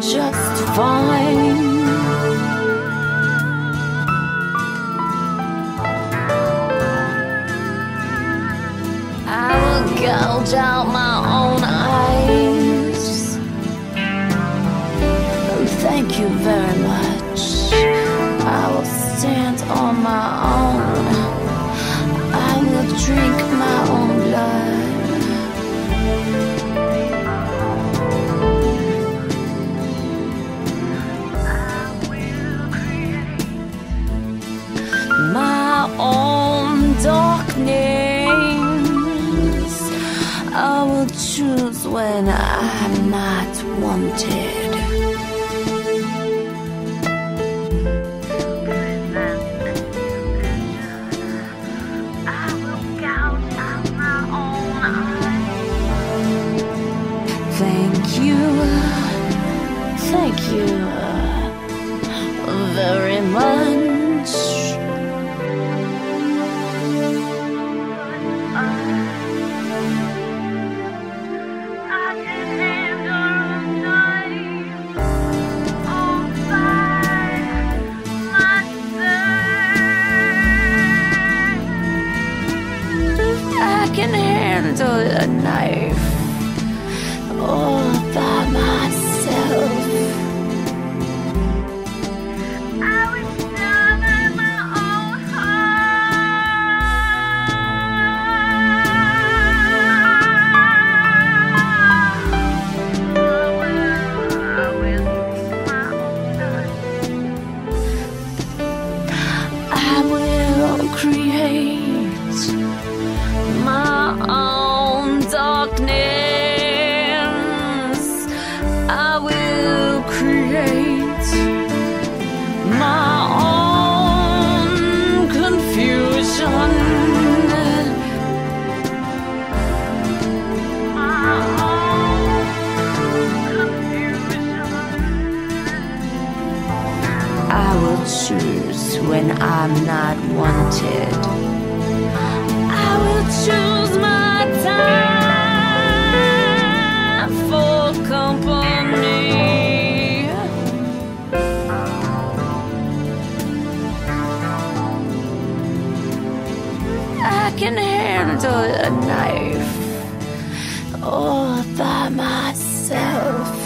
just fine. I will gouge out my own eyes. Oh, thank you very much. I will choose when I'm not wanted. Thank you, thank you can handle a knife. All by I will create. My own confusion. I will choose when I'm not wanted. handle a knife all by myself.